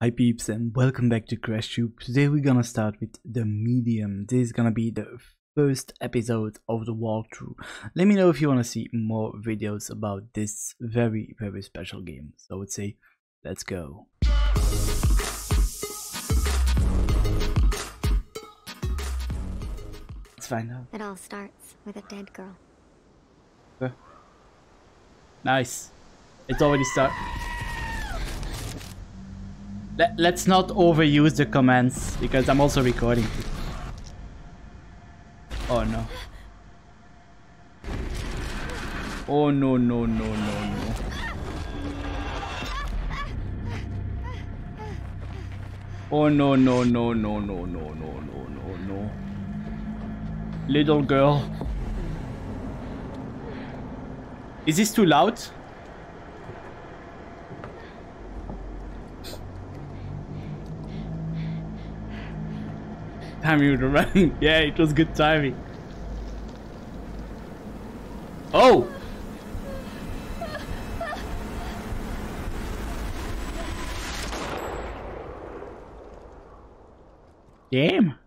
Hi peeps and welcome back to CrachTube. Today we're gonna start with the medium. This is gonna be the first episode of the walkthrough. Let me know if you wanna see more videos about this very very special game. So I would say let's go. Let's find out. It all starts with a dead girl. Nice. It's already start. Let, let's not overuse the commands because I'm also recording. Oh no. Oh no no no no no. Oh no no no no no no no no no no. Little girl. Is this too loud? Timing with the running. Yeah, it was good timing. Oh! Damn.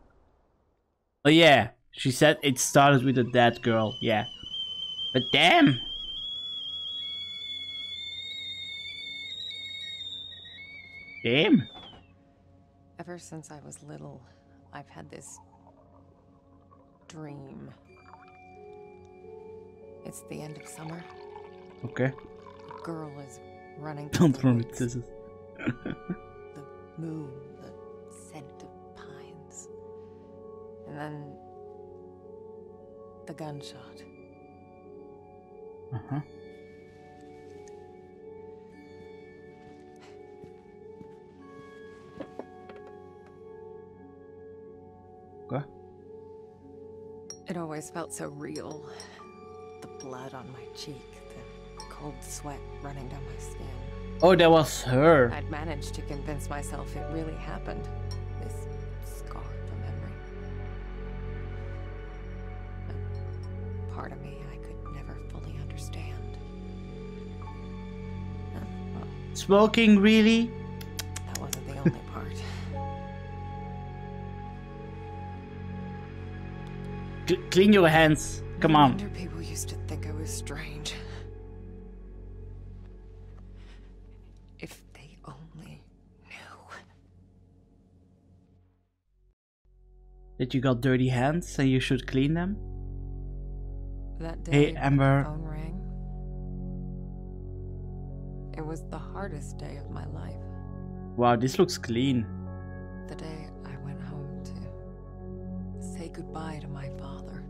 Oh yeah, she said it started with a dead girl. Yeah. But damn. Damn. Ever since I was little, I've had this dream. It's the end of summer. Okay. A girl is running. Don't throw with woods. scissors. The moon, the scent of pines. And then the gunshot. Uh huh. It always felt so real. The blood on my cheek, the cold sweat running down my skin. Oh, that was her. I'd managed to convince myself it really happened. This scar of a memory. But part of me I could never fully understand. Smoking, really? Clean your hands. Come on. people used to think I was strange. If they only knew. That you got dirty hands and you should clean them? That day, Hey, Amber. phone rang. It was the hardest day of my life. Wow, this looks clean. The day goodbye to my father.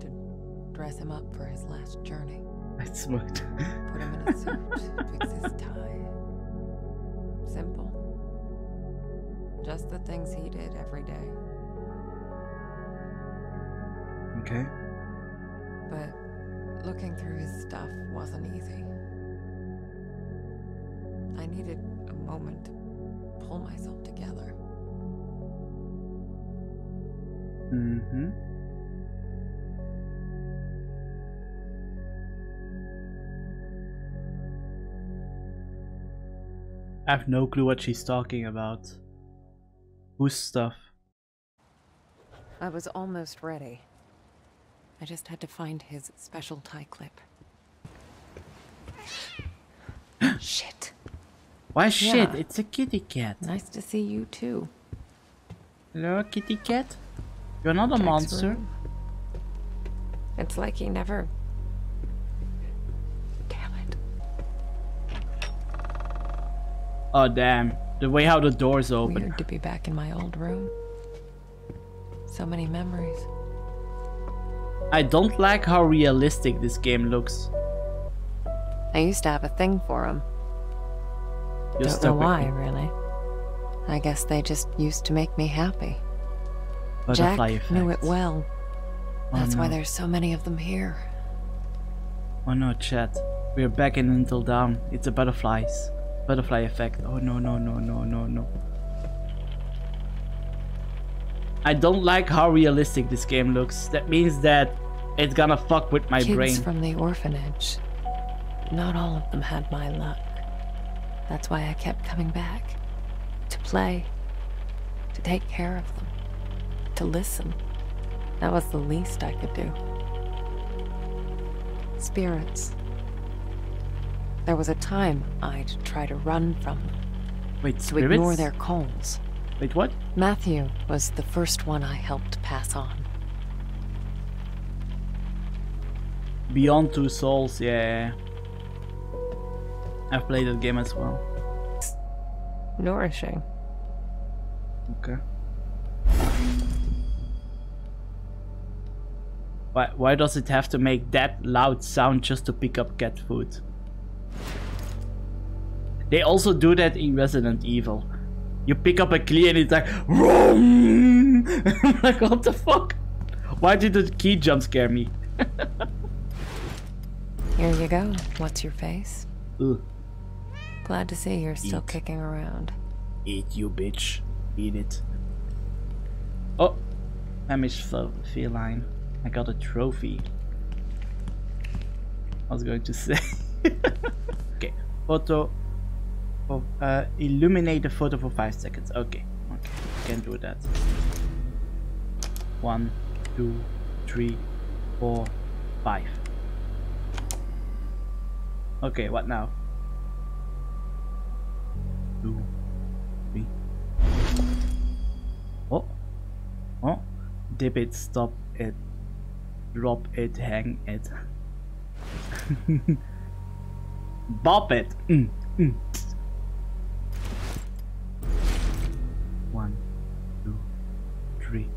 To dress him up for his last journey. I smoked. Put him in a suit, fix his tie. Simple. Just the things he did every day. okay. But looking through his stuff wasn't easy. I needed a moment to pull myself together. Mm-hmm. I have no clue what she's talking about. Whose stuff? I was almost ready. I just had to find his special tie clip. Shit. Why shit? Yeah. It's a kitty cat. Nice to see you too. Hello, kitty cat? You're not a monster. room. It's like he never. Damn it. Oh damn. The way how the doors open. Weird to be back in my old room. So many memories. I don't like how realistic this game looks. I used to have a thing for him. You're Don't know why, really. I guess they just used to make me happy. Butterfly Jack knew it effect. well. Oh, That's why there's so many of them here. Oh no, chat. We're back in Until Dawn. It's the butterflies. Butterfly effect. Oh no, no, no, no, no, no. I don't like how realistic this game looks. That means that it's gonna fuck with my Kids brain. from the orphanage. Not all of them had my luck. That's why I kept coming back. To play. To take care of them. To listen. That was the least I could do. Spirits. There was a time I'd try to run from them, Wait, to ignore their calls. Wait, what? Matthew was the first one I helped pass on. Beyond Two Souls, yeah. I've played that game as well. Nourishing. Okay. Why, why does it have to make that loud sound just to pick up cat food? They also do that in Resident Evil. You pick up a key and it's like, Vroom! like what the fuck? Why did the key jump scare me? Here you go. What's your face? Ugh. Glad to see you're still Eat. kicking around. Eat you bitch. Eat it. Oh, Amish fel- feline. I got a trophy. I was going to say. okay, photo. Of, uh, illuminate the photo for five seconds. Okay, okay, can do that. One, two, three, four, five. Okay, what now? Two, three. Oh, oh, dip it, stop it, drop it, hang it, bop it. Mm, mm. One, two, three.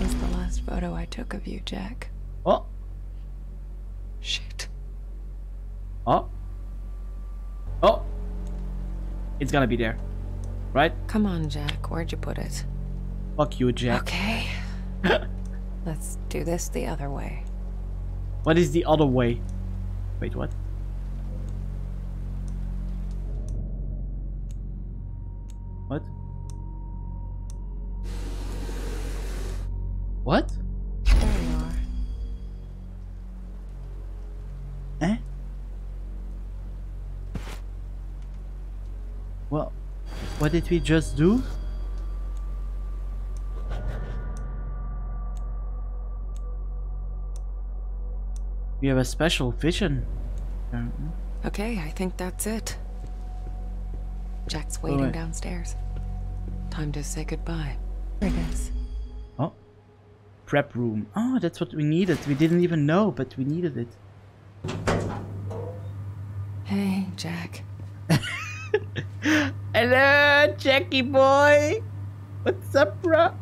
It's the last photo I took of you, Jack. Oh, Shit. oh, oh. It's gonna be there, right? Come on, Jack. Where'd you put it? Fuck you, Jack. Okay. Let's do this the other way. What is the other way? Wait, what? What? What? There you are. Eh? Well, what did we just do? We have a special vision. Okay, I think that's it. Jack's waiting Alright. downstairs. Time to say goodbye. There it is. Oh. Prep room. Oh, that's what we needed. We didn't even know, but we needed it. Hey, Jack. Hello, Jackie boy. What's up, bro?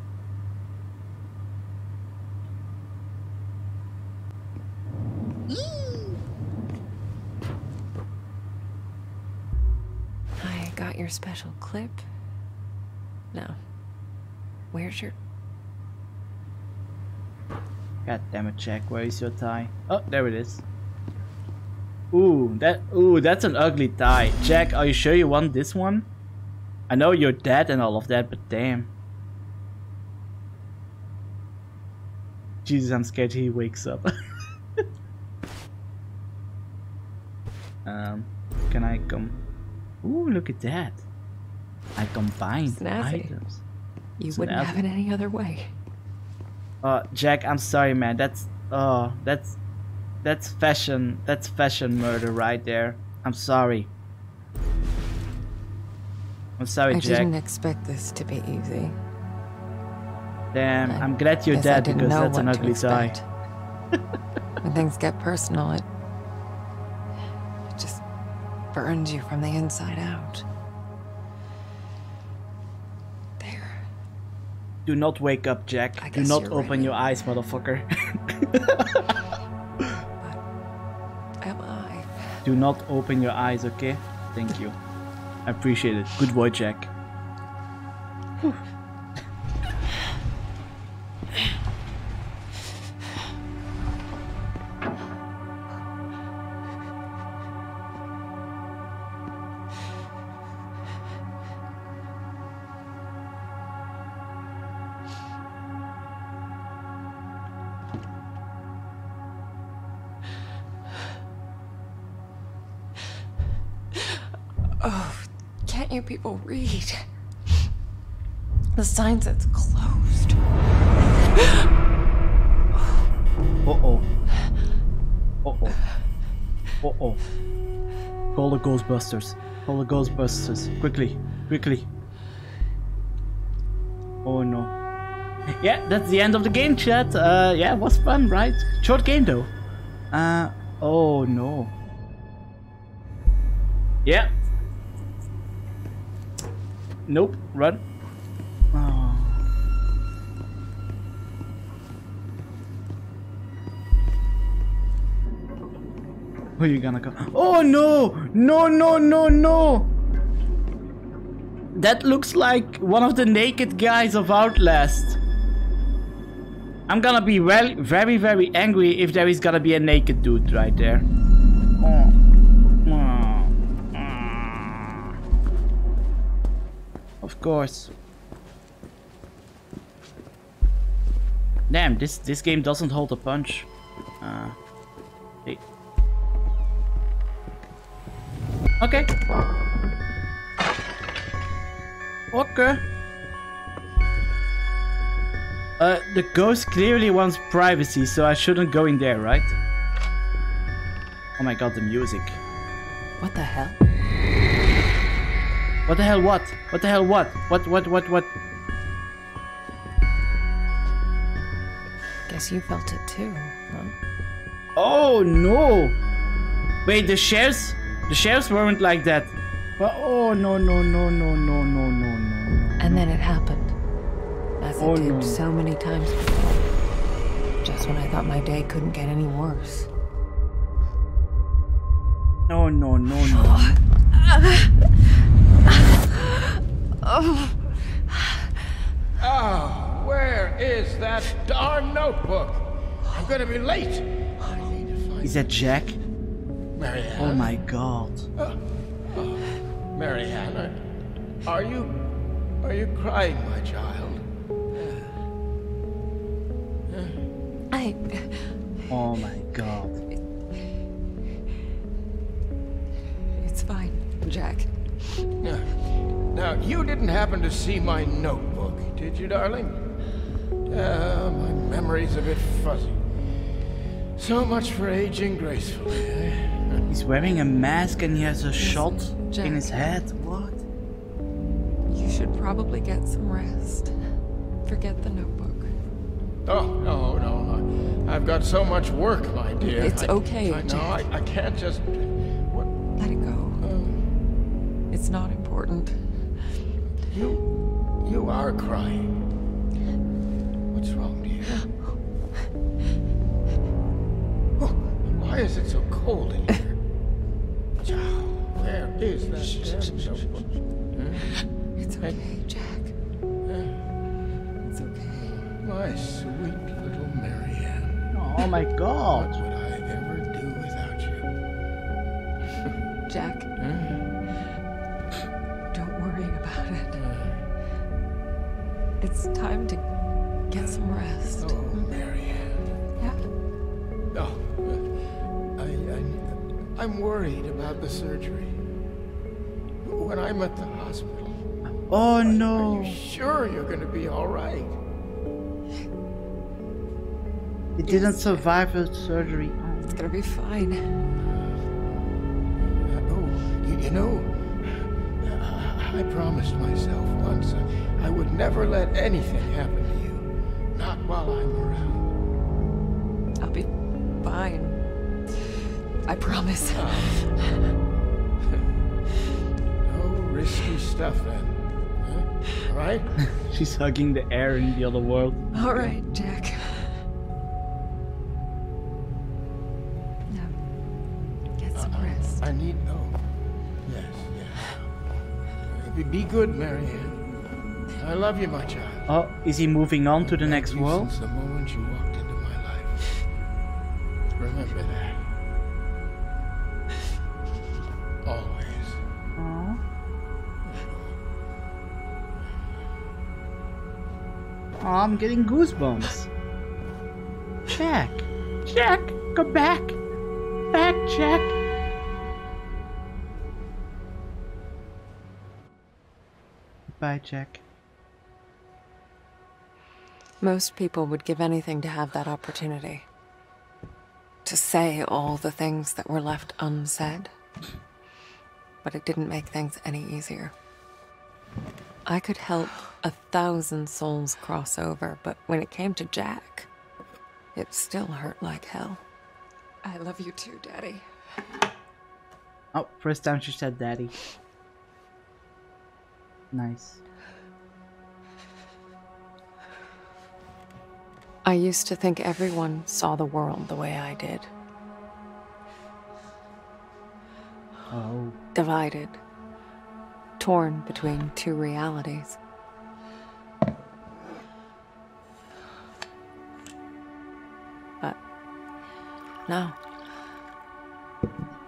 I got your special clip. No. Where's your. God damn it, Jack. Where is your tie? Oh, there it is. Ooh, that. Ooh, that's an ugly tie. Jack, are you sure you want this one? I know you're dead and all of that, but damn. Jesus, I'm scared he wakes up. um, can I come? Ooh, look at that. I combined Snazzy. items. You It's wouldn't have it any other way. Uh, Jack, I'm sorry, man. That's uh, that's that's fashion. That's fashion murder right there. I'm sorry. I'm sorry, I Jack. didn't expect this to be easy. Damn, I I'm glad you're dead because that's an ugly expect. when things get personal, it, burns you from the inside out. There. Do not wake up, Jack. I Do not open right. your eyes, motherfucker. Am I? Do not open your eyes, okay? Thank you. I appreciate it. Good boy, Jack. Oh, can't you people read? The sign says closed. Uh-oh. Uh-oh. Uh-oh. Call the Ghostbusters. Call the Ghostbusters. Quickly. Quickly. Oh no. Yeah, that's the end of the game chat. Uh, yeah, it was fun, right? Short game though. Uh, oh no. Yeah, Nope, run. Oh. Where you gonna go? Oh no! No, no, no, no! That looks like one of the naked guys of Outlast. I'm gonna be very, very, very angry if there is gonna be a naked dude right there. Oh. Oh. Of course. Damn, this this game doesn't hold a punch. Uh, hey. Okay. Okay. Uh, the ghost clearly wants privacy, so I shouldn't go in there, right? Oh my god, the music. What the hell? What the hell, what? What the hell, what? What, what, what, what? Guess you felt it too, huh? Oh no! Wait, the shares? The shares weren't like that. But, oh no, no, no, no, no, no, no, no. And then it happened. As it Oh, did no. so many times before. Just when I thought my day couldn't get any worse. No, no, no, no. Oh, Oh, where is that darn notebook? I'm gonna be late. I need to find Is that Jack? Marianne. Oh my god. Uh, uh, Marianne, are, are you are you crying, my child? I. Oh my god. It's fine, Jack. Now, now, you didn't happen to see my notebook, did you, darling? Uh, my memory's a bit fuzzy. So much for aging gracefully. Eh? He's wearing a mask and he has a shot Jack. in his head. What? You should probably get some rest. Forget the notebook. Oh, no, no. I- I've got so much work, my dear. It's I- okay, I know, Jack. I, I can't just. What? Let it go. It's not important. You. You are crying. What's wrong, dear? Oh, why is it so cold in here? Child, where is that damn notebook? It's hmm? okay, Jack. It's okay. My sweet little Marianne. Oh my God. What would I ever do without you? Jack. Worried the surgery. When I'm at the hospital, Oh are no. you sure you're going to be all right? He didn't survive the surgery. It's gonna be fine. Uh, oh, you, you know, I, I promised myself once I, I would never let anything happen to you. Not while I'm around. I'll be fine. I promise. No risky stuff then. Huh? All right? She's hugging the air in the other world. All right, Jack. Now, get some uh-huh. rest. I need. Oh, yes, yes. Be- Be good, Marianne. I love you, my child. Oh, is he moving on to the next You world? Since the I'm getting goosebumps. Jack. Jack, come back. Back, Jack. Goodbye, Jack. Most people would give anything to have that opportunity. To say all the things that were left unsaid. But it didn't make things any easier. I could help a thousand souls cross over, but when it came to Jack, it still hurt like hell. I love you too, Daddy. Oh, first time she said daddy. Nice. I used to think everyone saw the world the way I did. Oh. Divided. Torn between two realities. But no.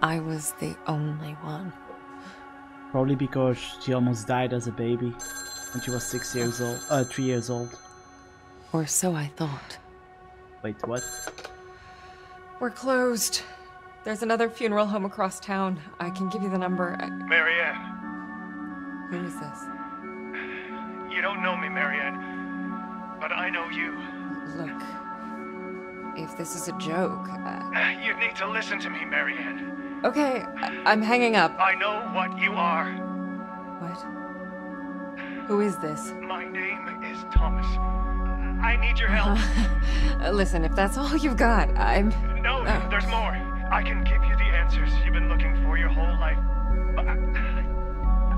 I was the only one. Probably because she almost died as a baby when she was six years old. Uh, three years old. Or so I thought. Wait, what? We're closed. There's another funeral home across town. I can give you the number. I... Marianne, Who is this? you don't know me, Marianne, but I know you. Look. If this is a joke. Uh, You need to listen to me, Marianne. okay, I- I'm hanging up. I know what you are. What? Who is this? My name is Thomas. I need your help. Uh, Listen, if that's all you've got, I'm. No, Oh. there's more. I can give you the answers you've been looking for your whole life. But I,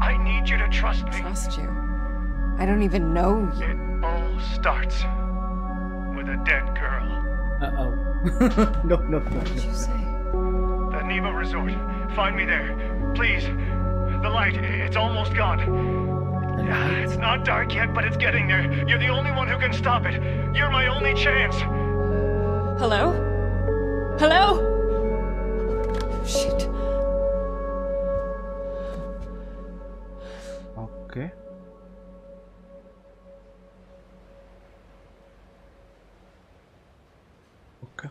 I need you to trust me. Trust you. I don't even know you. It all starts with a dead girl. Uh oh. no, no, no, What did no. you say? The Niwa Resort. Find me there. Please. The light, it's almost gone. It's not dark yet, but it's getting there. You're the only one who can stop it. You're my only chance. Hello? Hello? Shit. Okay. Okay.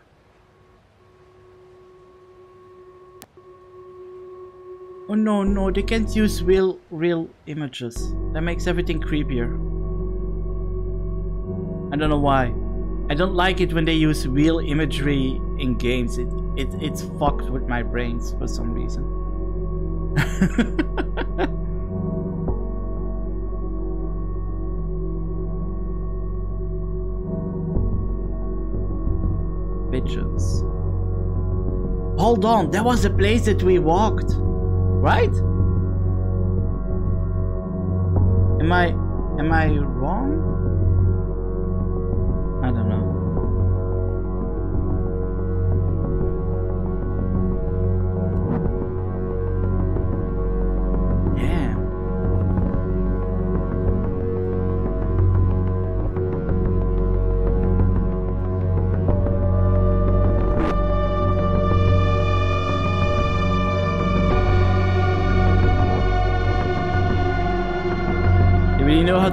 Oh no, no, they can't use real, real images. That makes everything creepier. I don't know why. I don't like it when they use real imagery in games. It, it it's fucked with my brains for some reason. Hold on, that was the place that we walked, right? Am I, am I wrong? I don't know.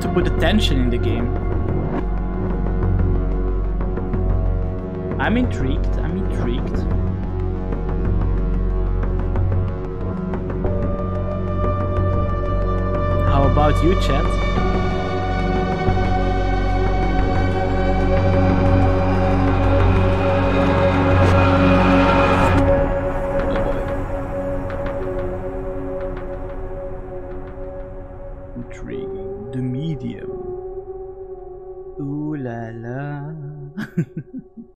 To put the tension in the game. I'm intrigued. I'm intrigued. How about you, chat?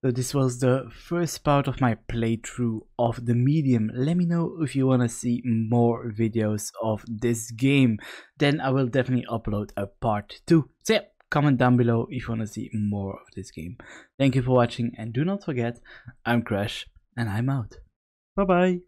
So this was the first part of my playthrough of the medium. Let me know if you want to see more videos of this game. Then I will definitely upload a part 2. So yeah, comment down below if you want to see more of this game. Thank you for watching and do not forget, I'm Crach and I'm out. Bye bye.